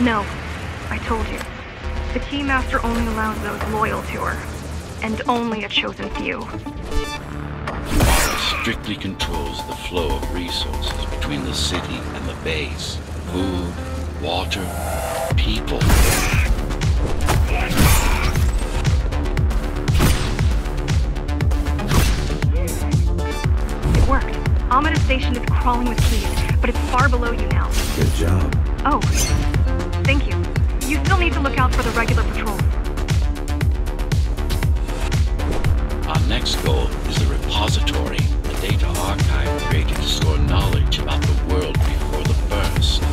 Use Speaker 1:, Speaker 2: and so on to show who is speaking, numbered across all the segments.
Speaker 1: in here?
Speaker 2: No, I told you. The Keymaster only allows those loyal to her, and only a chosen few.
Speaker 3: strictly controls the flow of resources between the city and the base. Food, water, people.
Speaker 2: It worked. Amida Station is crawling with keys, but it's far below you now.
Speaker 1: Good job.
Speaker 2: Oh, thank you. You still need to look out for the regular patrols.
Speaker 3: Our next goal is the repository, a data archive created to store knowledge about the world before the burst.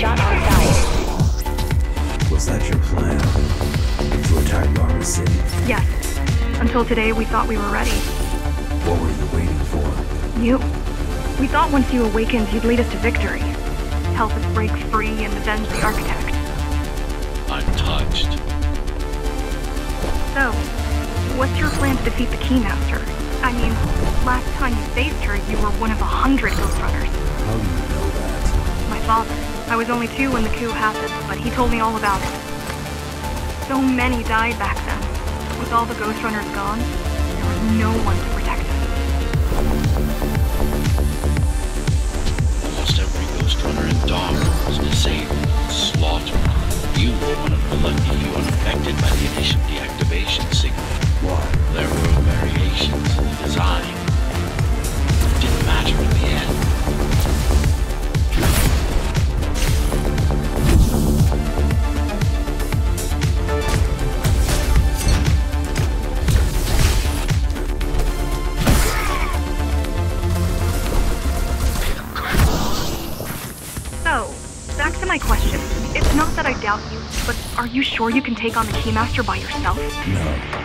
Speaker 4: Shot on sight.
Speaker 1: Was that your plan? To attack Dharma City?
Speaker 2: Yes. Until today, we thought we were ready.
Speaker 1: What were you waiting for?
Speaker 2: You. We thought once you awakened, you'd lead us to victory. Help us break free and avenge the Architect.
Speaker 3: I'm touched.
Speaker 2: So, what's your plan to defeat the Keymaster? I mean, last time you faced her, you were one of a hundred Ghost Runners.
Speaker 1: How do you know that?
Speaker 2: My father. I was only two when the coup happened, but he told me all about it. So many died back then. With all the Ghost Runners gone, there was no one to protect us.
Speaker 3: Almost every Ghost Runner in Dharma was disabled, slaughtered. You were one of the lucky few unaffected by the initial deactivation signal.
Speaker 1: Why?
Speaker 3: There were variations in the design. It didn't matter in the end.
Speaker 2: You sure you can take on the Keymaster by yourself?
Speaker 1: No.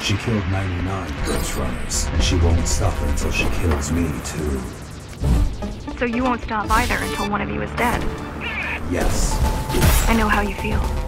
Speaker 1: She killed 99 Ghost Runners, and she won't stop until she kills me, too.
Speaker 2: So you won't stop either until one of you is dead.
Speaker 1: Yes.
Speaker 2: I know how you feel.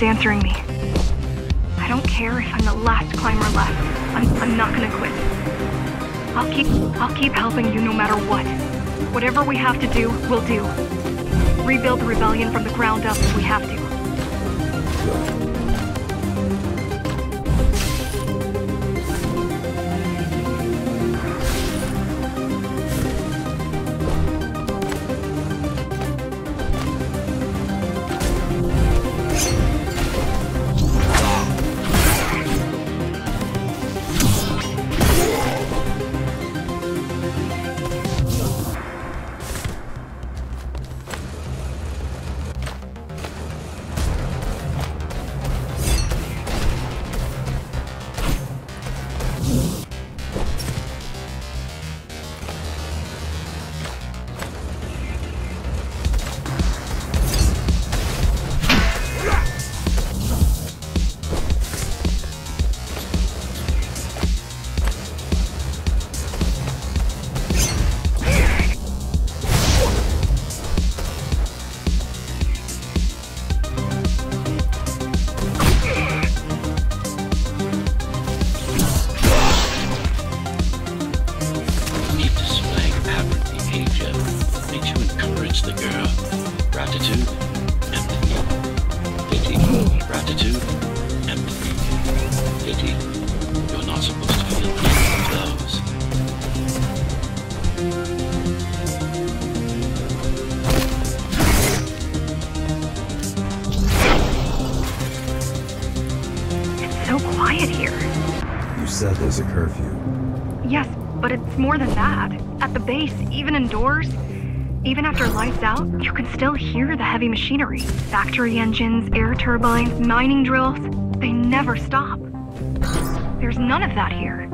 Speaker 2: Is answering me. I don't care if I'm the last climber left. I'm, I'm not gonna quit. I'll keep I'll keep helping you no matter what. Whatever we have to do, we'll do. Rebuild the rebellion from the ground up if we have to.
Speaker 1: A curfew.
Speaker 2: Yes, but it's more than that. At the base, even indoors, even after lights out, you can still hear the heavy machinery. Factory engines, air turbines, mining drills. They never stop. There's none of that here.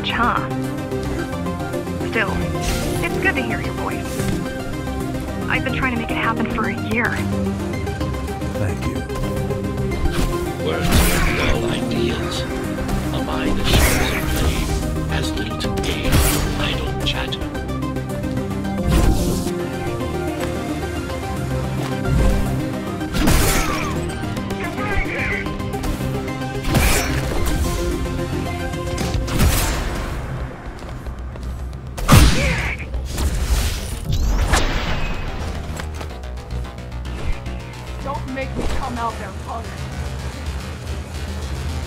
Speaker 2: Much, huh? Make
Speaker 5: me come out there, punk.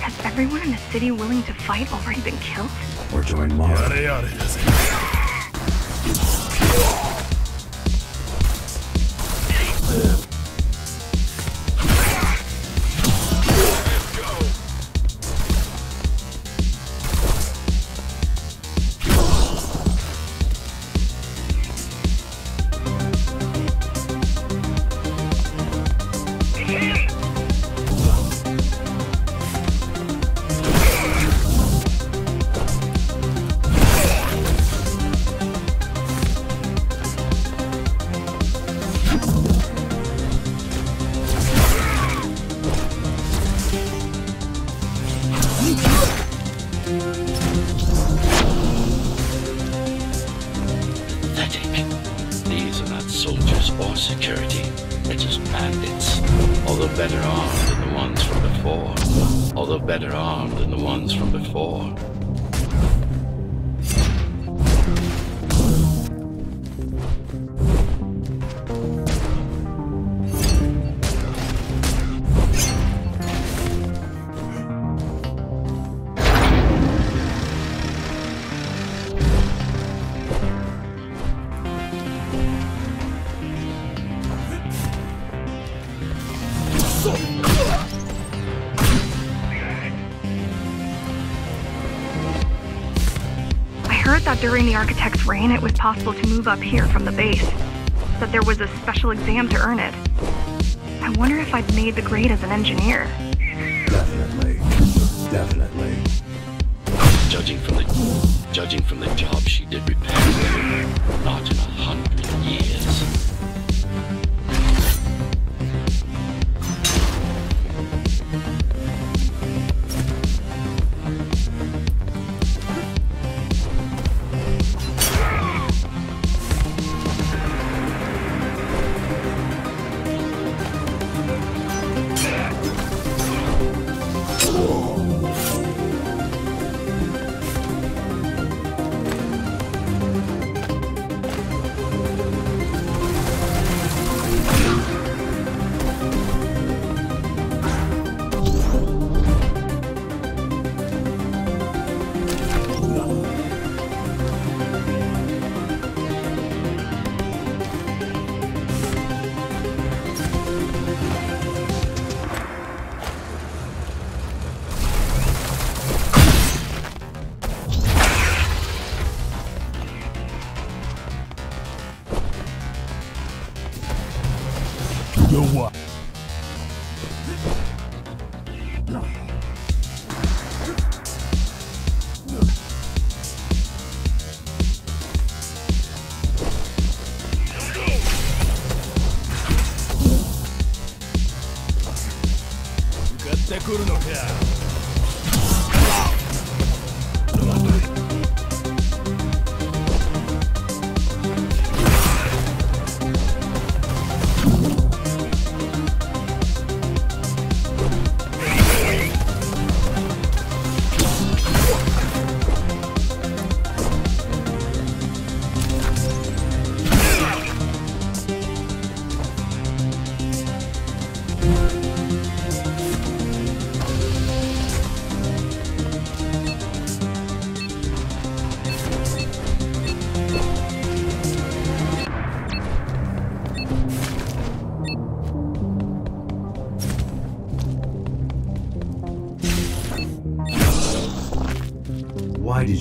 Speaker 2: Has everyone in the city willing to fight already been killed?
Speaker 1: Or join Mara.
Speaker 6: Yada yada,
Speaker 3: Although better armed than the ones from before. Although better armed than the ones from before.
Speaker 2: It was possible to move up here from the base. That there was a special exam to earn it. I wonder if I'd made the grade as an engineer.
Speaker 1: Definitely. Definitely.
Speaker 3: Judging from the judging from the job she did repairing, not in a hundred years.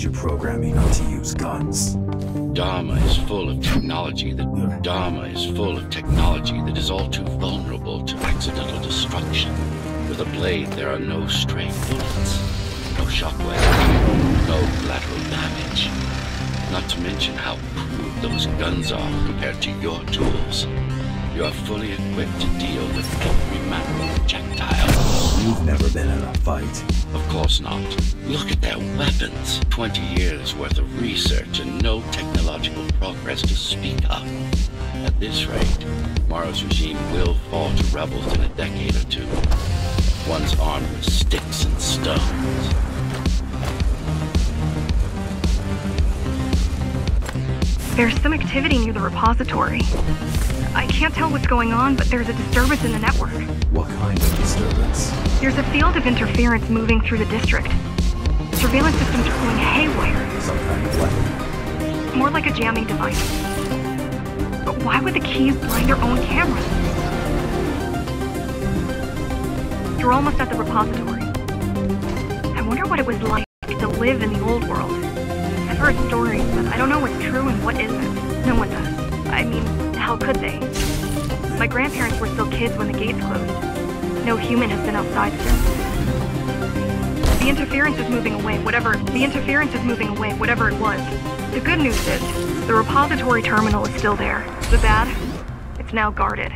Speaker 1: Why did you program me not to use guns?
Speaker 3: Dharma is full of technology that Dharma is full of technology that is all too vulnerable to accidental destruction. With a blade, there are no stray bullets, no shockwaves, no collateral damage. Not to mention how crude those guns are compared to your tools. You are fully equipped to deal with every manner of projectile.
Speaker 1: You've never been in a fight.
Speaker 3: Of course not. Look at their weapons. 20 years worth of research and no technological progress to speak of. At this rate, Mara's regime will fall to rebels in a decade or two. One's armed with sticks and stones.
Speaker 2: There's some activity near the repository. I can't tell what's going on, but there's a disturbance in the network.
Speaker 1: What kind of disturbance?
Speaker 2: There's a field of interference moving through the district. Surveillance systems are going haywire,
Speaker 1: Some kind of weapon?
Speaker 2: more like a jamming device. But why would the keys blind their own cameras? You're almost at the repository. I wonder what it was like to live in the old world. I've heard stories, but I don't know what's true and what isn't. No one does. I mean, how could they? My grandparents were still kids when the gates closed. No human has been outside since. The interference is moving away, whatever. The interference is moving away, whatever it was. The good news is, the repository terminal is still there. The bad, it's now guarded.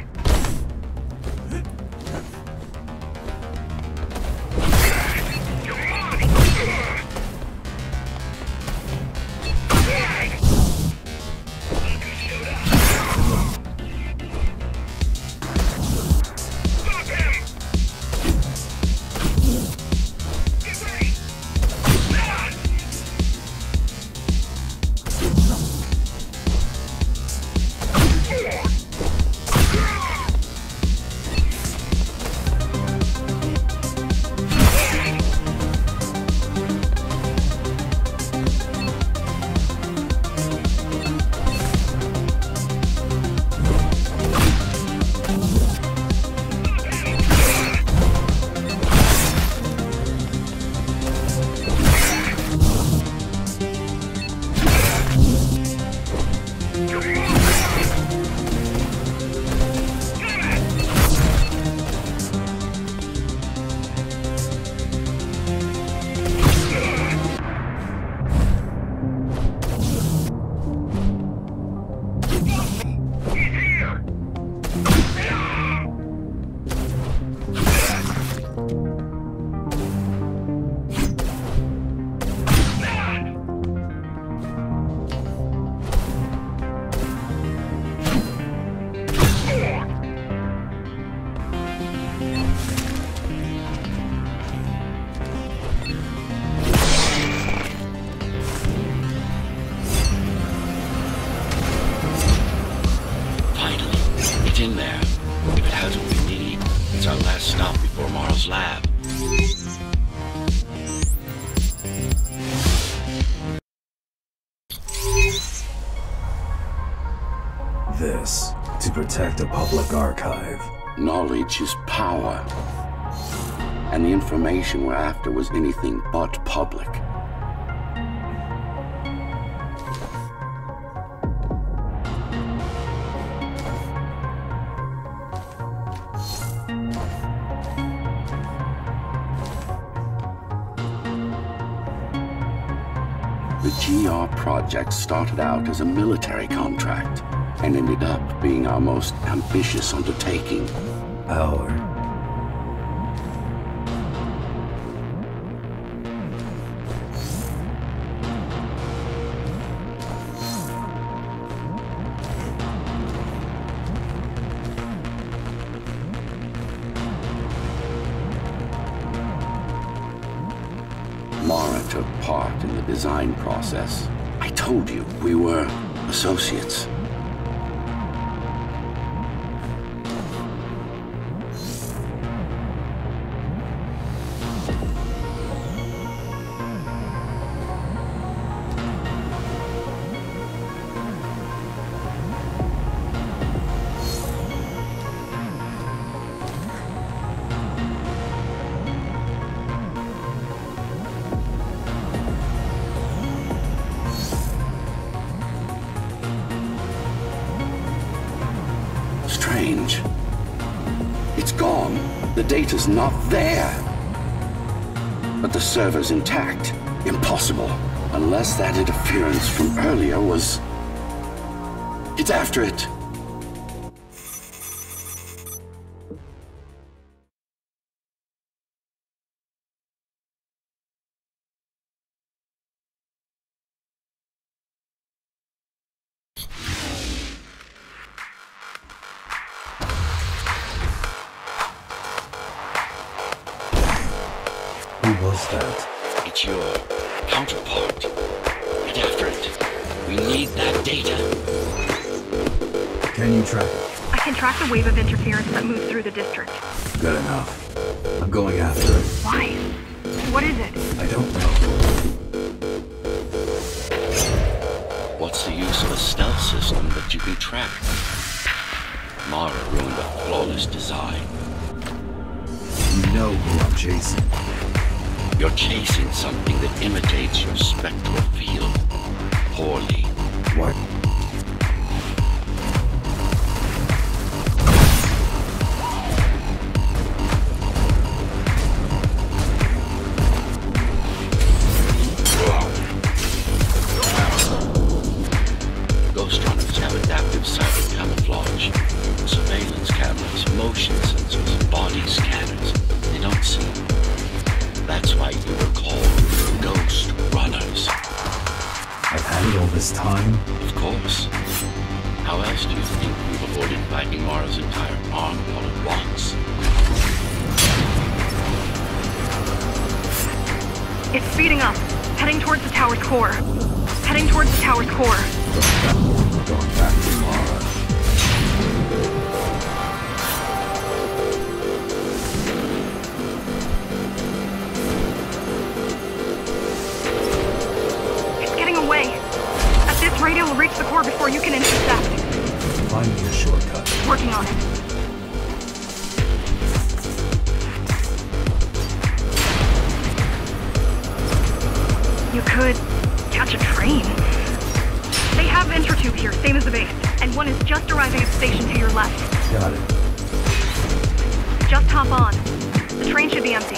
Speaker 7: Information we're after was anything but public. The GR project started out as a military contract and ended up being our most ambitious undertaking.
Speaker 1: Our.
Speaker 7: Design process. I told you, we were associates. Data's not there. But the server's intact. Impossible. Unless that interference from earlier was... It's after it.
Speaker 1: Who was that?
Speaker 3: It's your counterpart. Get after it. We need that data.
Speaker 1: Can you track it?
Speaker 2: I can track the wave of interference that moves through the district.
Speaker 1: Good enough. I'm going after it.
Speaker 2: Why? What is it?
Speaker 1: I don't know.
Speaker 3: What's the use of a stealth system that you can track? Mara ruined a flawless design.
Speaker 1: You know who I'm chasing.
Speaker 3: You're chasing something that imitates your spectral field. Poorly.
Speaker 1: What?
Speaker 3: That's why you were called Ghost Runners.
Speaker 1: I've had it all this time?
Speaker 3: Of course. How else do you think we've avoided fighting Mara's entire arm all at once?
Speaker 2: It's speeding up. Heading towards the tower's core. Heading towards the tower's core.
Speaker 1: Going back to Mara.
Speaker 2: Rate, it'll reach the core before you can intercept.
Speaker 1: Find me a shortcut.
Speaker 2: Working on it. You could catch a train. They have Intertube here, same as the base, and one is just arriving at the station to your left.
Speaker 1: Got it.
Speaker 2: Just hop on. The train should be empty.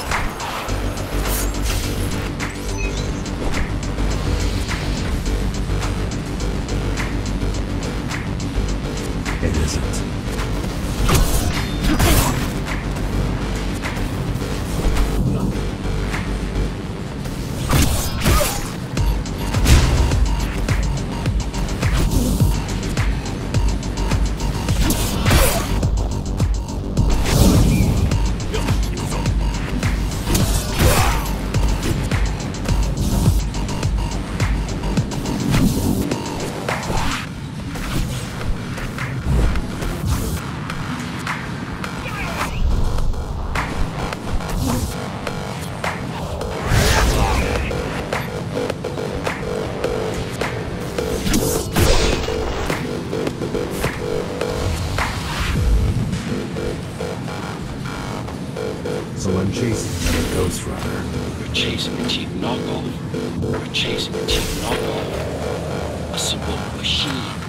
Speaker 1: a Ghost Runner.
Speaker 3: We're chasing a cheap knockoff. We're chasing a cheap knockoff. A simple machine.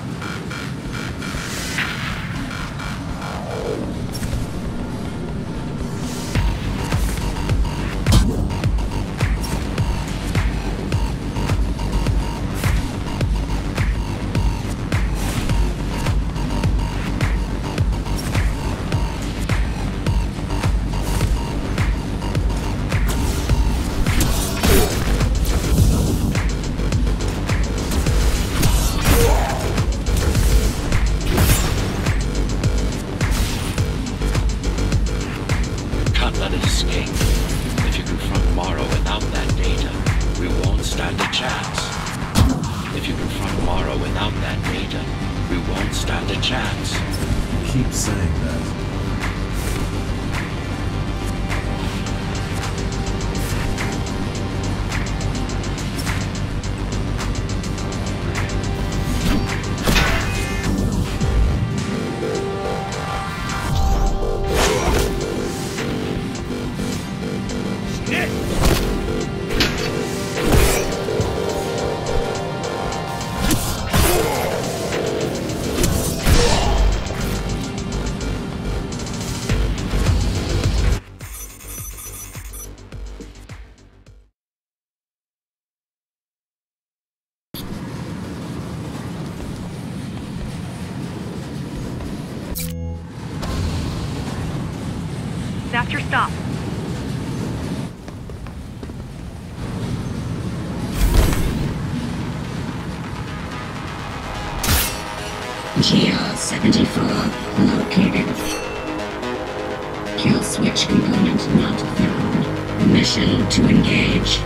Speaker 8: Permission to engage.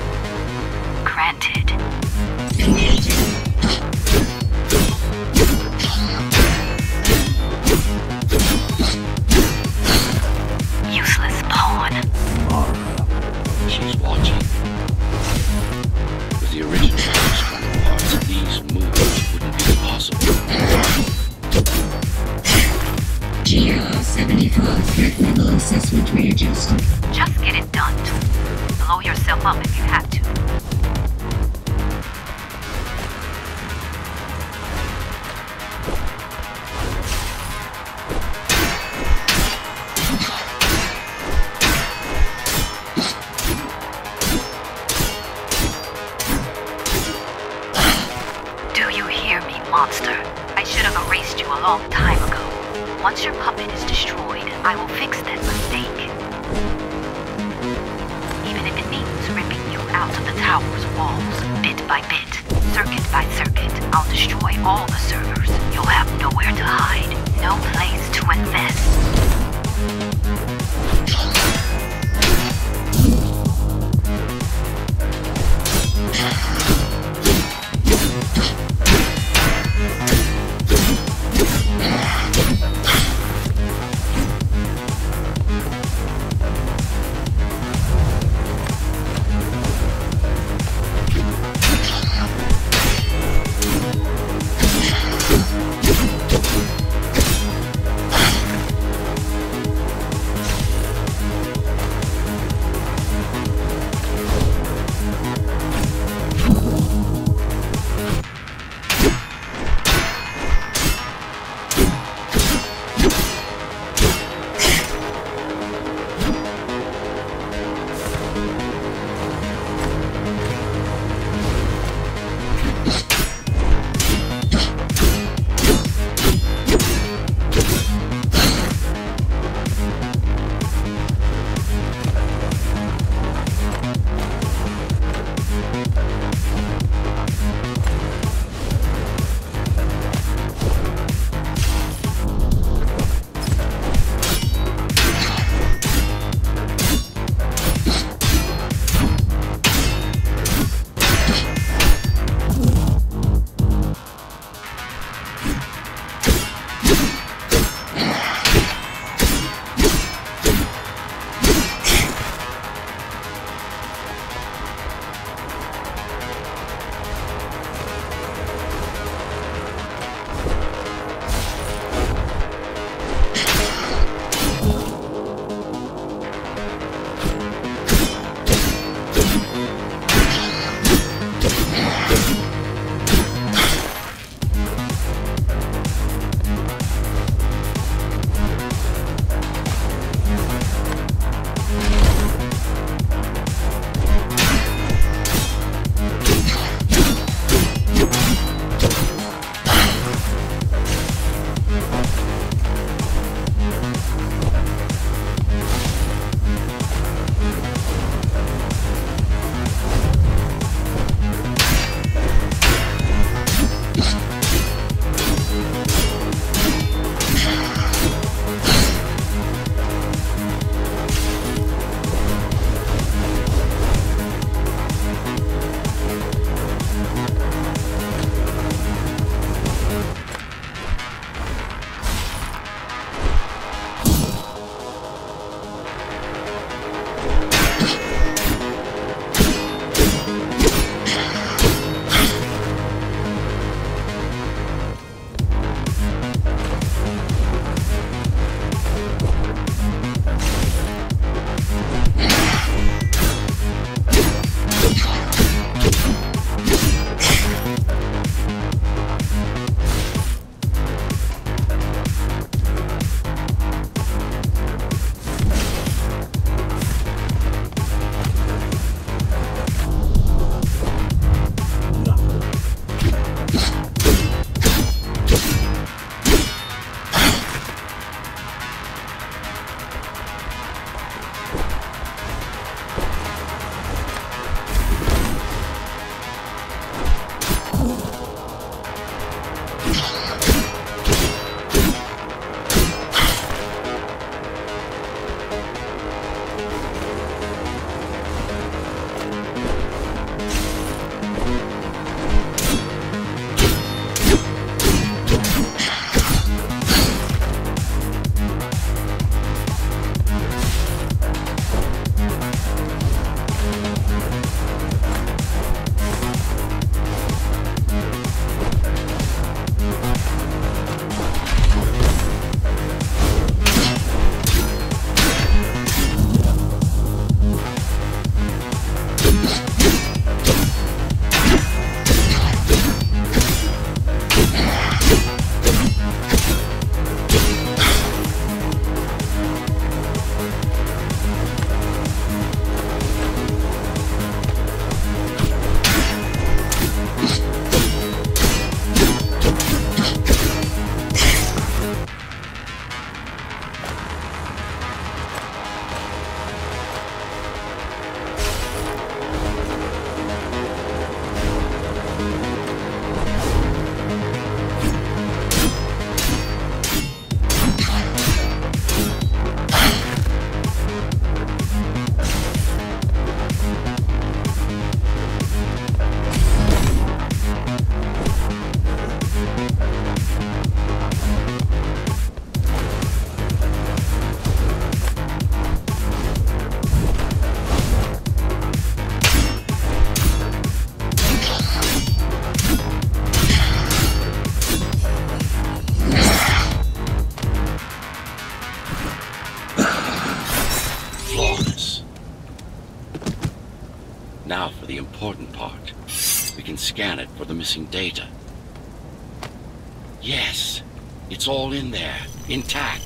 Speaker 9: Granted.
Speaker 8: Engaging.
Speaker 9: walls, bit by bit, circuit by circuit. I'll destroy all the servers. You'll have nowhere to hide, no place to invest.
Speaker 3: Scan it for the missing data. Yes, it's all in there, intact.